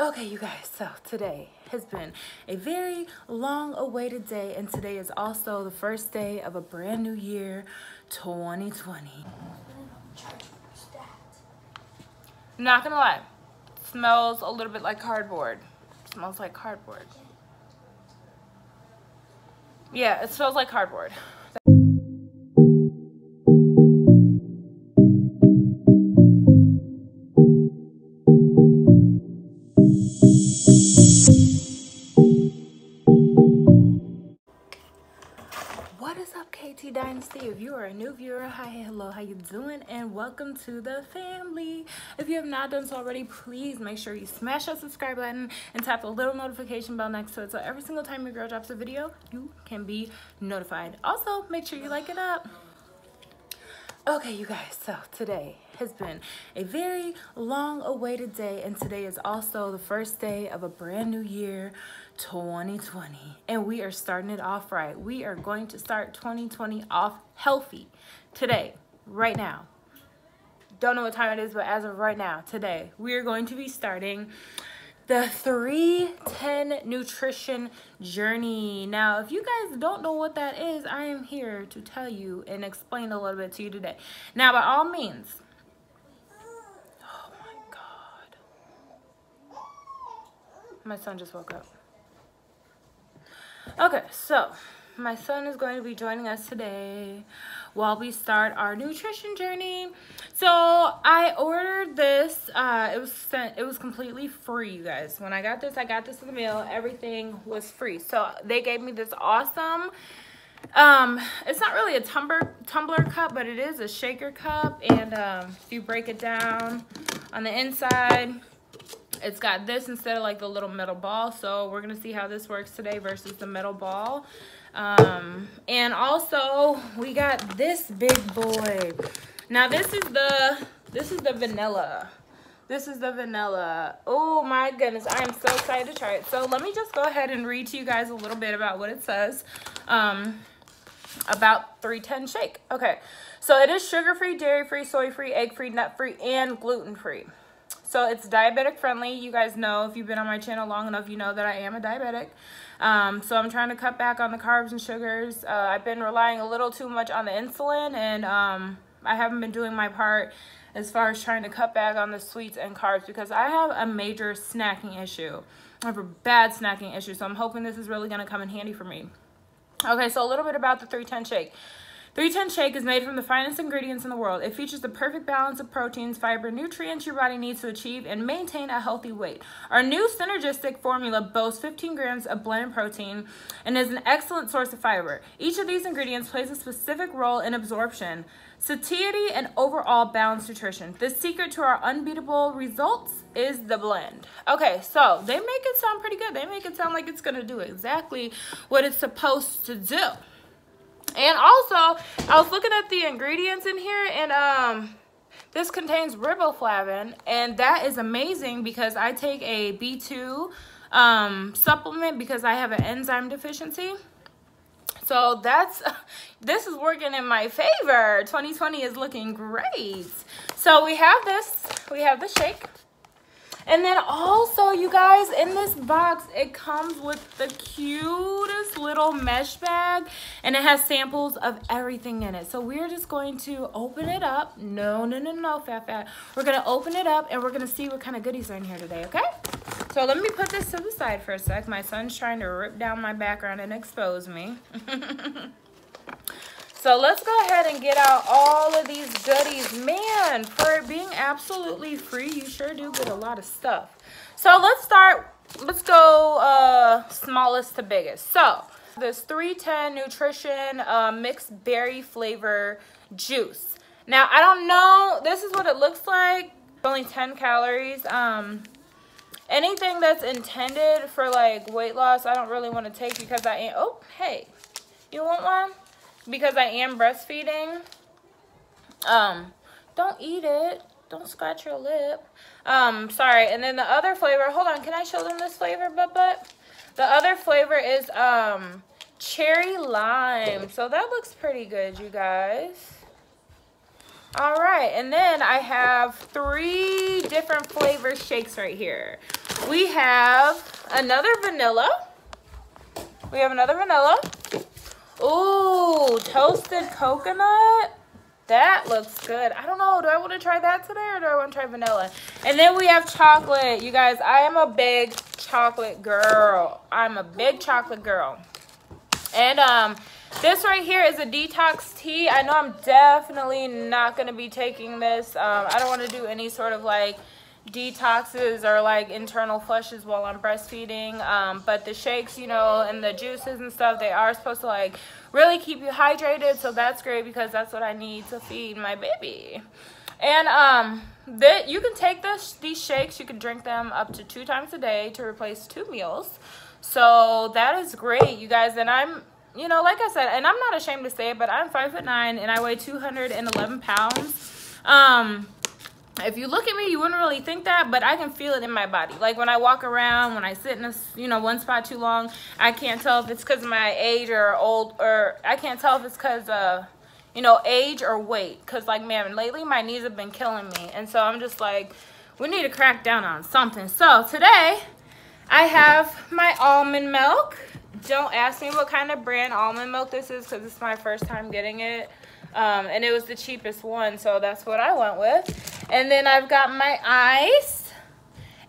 Okay, you guys, so today has been a very long awaited day, and today is also the first day of a brand new year, 2020. Not gonna lie, smells a little bit like cardboard. smells like cardboard. Yeah, it smells like cardboard. KT If you are a new viewer, hi, hello, how you doing? And welcome to the family. If you have not done so already, please make sure you smash that subscribe button and tap the little notification bell next to it so every single time your girl drops a video, you can be notified. Also, make sure you like it up. Okay, you guys, so today has been a very long awaited day, and today is also the first day of a brand new year, 2020. And we are starting it off right. We are going to start 2020 off healthy today, right now. Don't know what time it is, but as of right now, today, we are going to be starting the 310 nutrition journey. Now, if you guys don't know what that is, I am here to tell you and explain a little bit to you today. Now, by all means, oh my God. My son just woke up. Okay, so my son is going to be joining us today while we start our nutrition journey. So I ordered this. Uh, it was sent. It was completely free, you guys. When I got this, I got this in the mail. Everything was free. So they gave me this awesome. Um, it's not really a tumbler tumbler cup, but it is a shaker cup. And um, if you break it down on the inside, it's got this instead of like the little metal ball. So we're gonna see how this works today versus the metal ball. Um, and also we got this big boy. Now this is the, this is the vanilla. This is the vanilla. Oh my goodness, I am so excited to try it. So let me just go ahead and read to you guys a little bit about what it says um, about 310 Shake. Okay, so it is sugar-free, dairy-free, soy-free, egg-free, nut-free, and gluten-free. So it's diabetic friendly. You guys know, if you've been on my channel long enough, you know that I am a diabetic. Um, so I'm trying to cut back on the carbs and sugars. Uh, I've been relying a little too much on the insulin and um, I haven't been doing my part as far as trying to cut back on the sweets and carbs because I have a major snacking issue. I have a bad snacking issue, so I'm hoping this is really going to come in handy for me. Okay, so a little bit about the 310 shake. 310 Shake is made from the finest ingredients in the world. It features the perfect balance of proteins, fiber, nutrients your body needs to achieve and maintain a healthy weight. Our new synergistic formula boasts 15 grams of blended protein and is an excellent source of fiber. Each of these ingredients plays a specific role in absorption, satiety, and overall balanced nutrition. The secret to our unbeatable results is the blend. Okay, so they make it sound pretty good. They make it sound like it's going to do exactly what it's supposed to do. And also, I was looking at the ingredients in here and um, this contains riboflavin and that is amazing because I take a B2 um, supplement because I have an enzyme deficiency. So that's, this is working in my favor. 2020 is looking great. So we have this, we have the shake. And then also, you guys, in this box, it comes with the cutest little mesh bag. And it has samples of everything in it. So we're just going to open it up. No, no, no, no, Fat Fat. We're going to open it up and we're going to see what kind of goodies are in here today, okay? So let me put this to the side for a sec. My son's trying to rip down my background and expose me. So let's go ahead and get out all of these goodies. Man, for it being absolutely free, you sure do get a lot of stuff. So let's start, let's go uh, smallest to biggest. So this 310 Nutrition uh, Mixed Berry Flavor Juice. Now, I don't know, this is what it looks like. Only 10 calories. Um, anything that's intended for like weight loss, I don't really want to take because I ain't, oh, hey, you want one? Because I am breastfeeding. Um, don't eat it. Don't scratch your lip. Um, sorry. And then the other flavor, hold on, can I show them this flavor, but but the other flavor is um cherry lime. So that looks pretty good, you guys. All right, and then I have three different flavor shakes right here. we have another vanilla. We have another vanilla. Ooh, toasted coconut. That looks good. I don't know. Do I want to try that today or do I want to try vanilla? And then we have chocolate. You guys, I am a big chocolate girl. I'm a big chocolate girl. And um, this right here is a detox tea. I know I'm definitely not going to be taking this. Um, I don't want to do any sort of like detoxes or like internal flushes while I'm breastfeeding. Um, but the shakes, you know, and the juices and stuff, they are supposed to like really keep you hydrated. So that's great because that's what I need to feed my baby. And um, that you can take this these shakes, you can drink them up to two times a day to replace two meals. So that is great, you guys. And I'm, you know, like I said, and I'm not ashamed to say it, but I'm five foot nine and I weigh 211 pounds. Um, if you look at me, you wouldn't really think that, but I can feel it in my body. Like when I walk around, when I sit in a, you know, one spot too long, I can't tell if it's because of my age or old, or I can't tell if it's because, uh, you know, age or weight. Because, like, man, lately my knees have been killing me. And so I'm just like, we need to crack down on something. So today, I have my almond milk. Don't ask me what kind of brand almond milk this is because it's my first time getting it. Um, and it was the cheapest one, so that's what I went with. And then I've got my ice.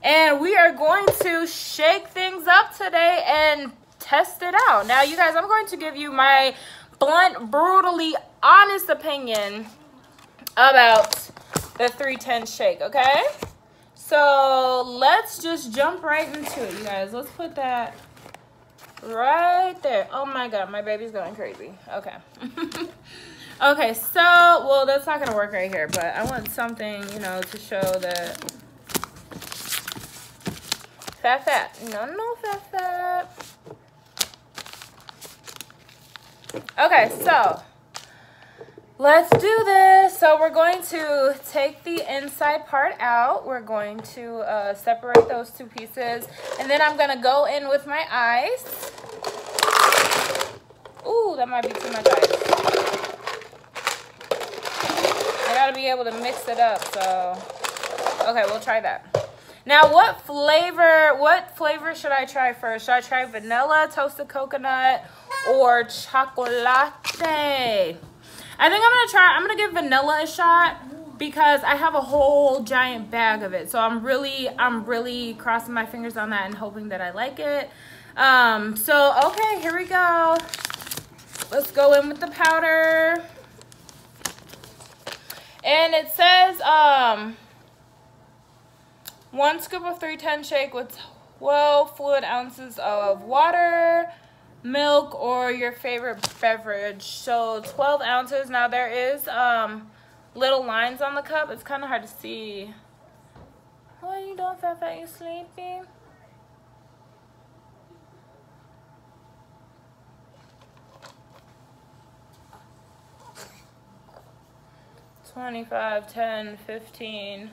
And we are going to shake things up today and test it out. Now, you guys, I'm going to give you my blunt, brutally honest opinion about the 310 shake, okay? So let's just jump right into it, you guys. Let's put that right there. Oh my God, my baby's going crazy. Okay. Okay, so, well, that's not going to work right here, but I want something, you know, to show that fat, fat. No, no, fat, fat. Okay, so let's do this. So we're going to take the inside part out. We're going to uh, separate those two pieces. And then I'm going to go in with my ice. Ooh, that might be too much ice gotta be able to mix it up. So, okay, we'll try that. Now, what flavor, what flavor should I try first? Should I try vanilla, toasted coconut, or chocolate? I think I'm gonna try, I'm gonna give vanilla a shot because I have a whole giant bag of it. So I'm really, I'm really crossing my fingers on that and hoping that I like it. Um, so, okay, here we go. Let's go in with the powder. And it says um, one scoop of 310 shake with 12 fluid ounces of water, milk, or your favorite beverage. So 12 ounces. Now there is um, little lines on the cup. It's kind of hard to see. What are you doing, Fefe? You sleeping? 25, 10, 15,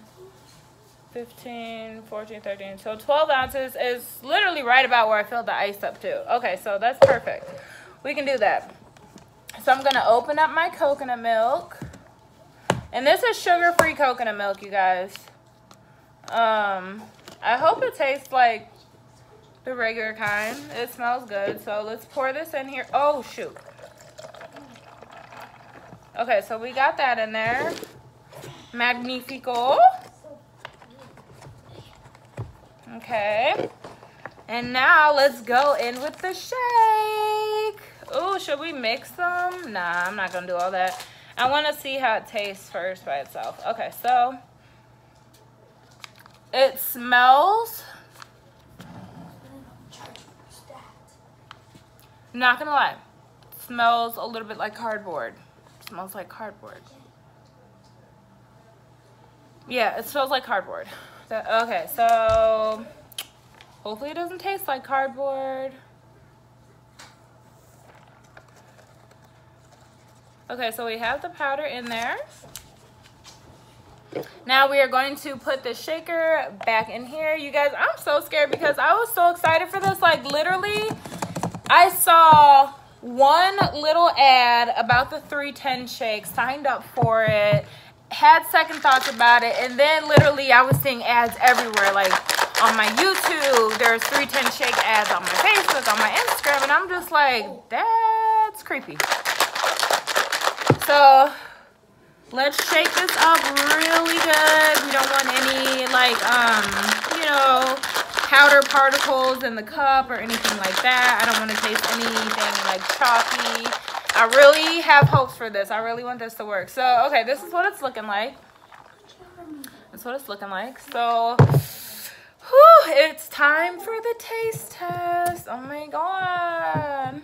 15, 14, 13. So 12 ounces is literally right about where I filled the ice up to. Okay, so that's perfect. We can do that. So I'm to open up my coconut milk. And this is sugar-free coconut milk, you guys. Um, I hope it tastes like the regular kind. It smells good. So let's pour this in here. Oh, shoot. Okay, so we got that in there. Magnifico. Okay. And now let's go in with the shake. Oh, should we mix them? Nah, I'm not gonna do all that. I wanna see how it tastes first by itself. Okay, so it smells not gonna lie smells a little bit like cardboard smells like cardboard. Yeah, it smells like cardboard. okay, so hopefully it doesn't taste like cardboard. Okay, so we have the powder in there. Now we are going to put the shaker back in here. You guys, I'm so scared because I was so excited for this. Like literally, I saw one little ad about the 310 shake, signed up for it, had second thoughts about it, and then literally I was seeing ads everywhere, like on my YouTube. There's 310 Shake ads on my Facebook, on my Instagram, and I'm just like, that's creepy. So let's shake this up really good. We don't want any like, um, you know, powder particles in the cup or anything like that. I don't want to taste anything like chalky. I really have hopes for this. I really want this to work. So, okay, this is what it's looking like. That's what it's looking like. So, whew, it's time for the taste test. Oh my god.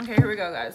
Okay, here we go, guys.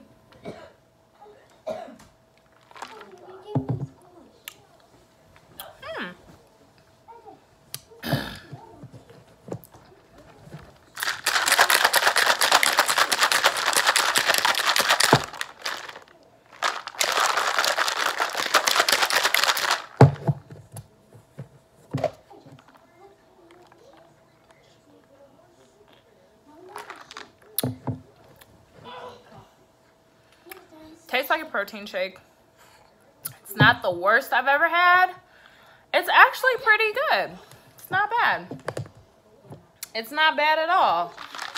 Tastes like a protein shake. It's not the worst I've ever had. It's actually pretty good. It's not bad. It's not bad at all.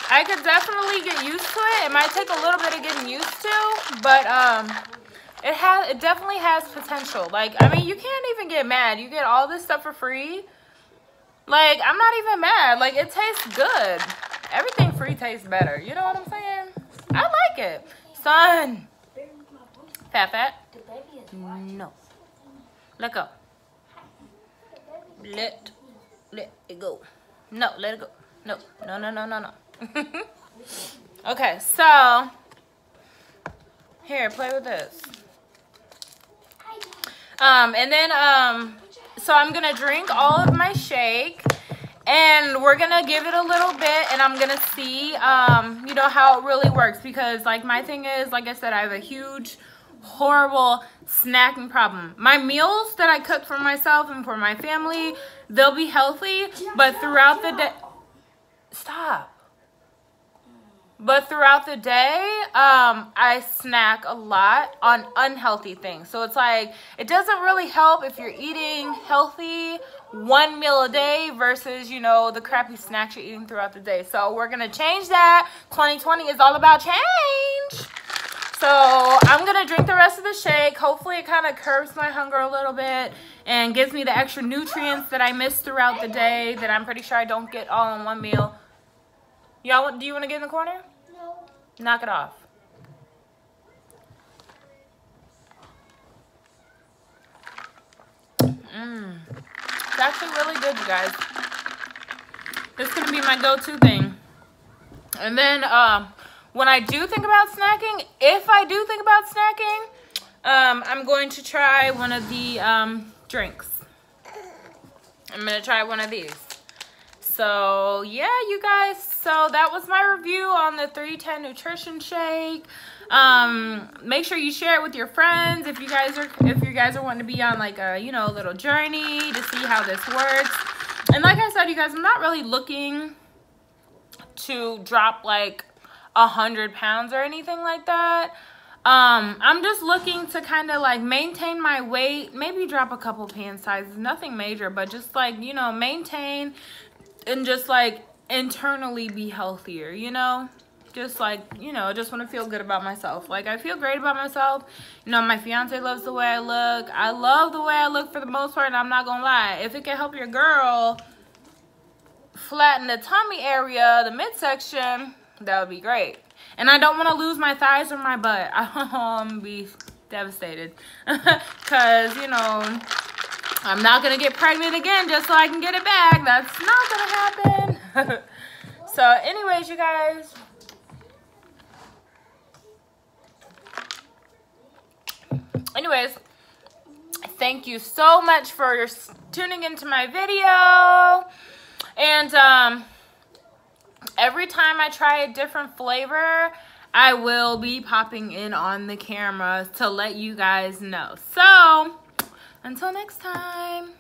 I could definitely get used to it. It might take a little bit of getting used to, but um, it has it definitely has potential. Like, I mean, you can't even get mad. You get all this stuff for free. Like, I'm not even mad. Like, it tastes good. Everything free tastes better. You know what I'm saying? I like it. Son. Fat Fat? No. Let go. Let, let it go. No, let it go. No, no, no, no, no, no. okay, so, here, play with this. Um, and then, um, so I'm going to drink all of my shake and we're gonna give it a little bit and i'm gonna see um you know how it really works because like my thing is like i said i have a huge horrible snacking problem. My meals that I cook for myself and for my family, they'll be healthy, but throughout the day, stop. But throughout the day, um, I snack a lot on unhealthy things. So it's like, it doesn't really help if you're eating healthy one meal a day versus, you know, the crappy snacks you're eating throughout the day. So we're going to change that. 2020 is all about change. So I'm going to drink the rest of the shake. Hopefully it kind of curbs my hunger a little bit and gives me the extra nutrients that I miss throughout the day that I'm pretty sure I don't get all in one meal. Y'all, do you want to get in the corner? No. Knock it off. Mmm. It's actually really good, you guys. This is going to be my go-to thing. And then, um, when I do think about snacking, if I do think about snacking, um, I'm going to try one of the um, drinks. I'm going to try one of these. So, yeah, you guys. So, that was my review on the 310 Nutrition Shake. Um, make sure you share it with your friends if you guys are if you guys are wanting to be on like a, you know, little journey to see how this works. And like I said, you guys, I'm not really looking to drop like a hundred pounds or anything like that. Um i'm just looking to kind of like maintain my weight maybe drop a couple pant sizes nothing major but just like you know maintain and just like internally be healthier you know? Just like you know just want to feel good about myself. Like i feel great about myself. You know my fiance loves the way i look. I love the way i look for the most part and i'm not gonna lie. If it can help your girl flatten the tummy area the midsection that would be great. And I don't want to lose my thighs or my butt. I'm going to be devastated. Because, you know, I'm not going to get pregnant again just so I can get it back. That's not going to happen. so, anyways, you guys. Anyways, thank you so much for your tuning into my video. And, um every time I try a different flavor, I will be popping in on the camera to let you guys know. So, until next time.